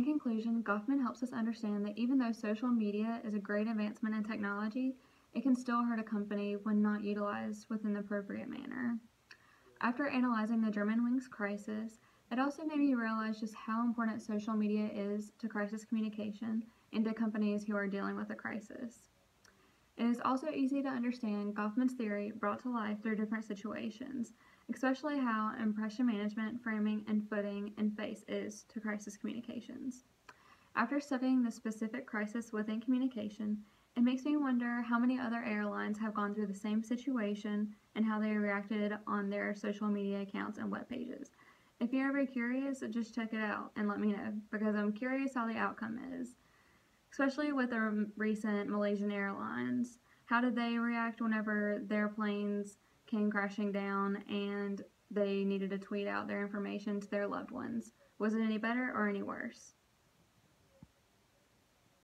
In conclusion, Goffman helps us understand that even though social media is a great advancement in technology, it can still hurt a company when not utilized within the appropriate manner. After analyzing the Germanwings crisis, it also made me realize just how important social media is to crisis communication and to companies who are dealing with a crisis. It is also easy to understand Goffman's theory brought to life through different situations, especially how impression management, framing, and footing and face is to crisis communications. After studying the specific crisis within communication, it makes me wonder how many other airlines have gone through the same situation and how they reacted on their social media accounts and web pages. If you're ever curious, just check it out and let me know because I'm curious how the outcome is. Especially with the recent Malaysian Airlines. How did they react whenever their planes came crashing down and they needed to tweet out their information to their loved ones? Was it any better or any worse?